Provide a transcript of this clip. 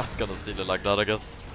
I'm gonna steal it like that, I guess.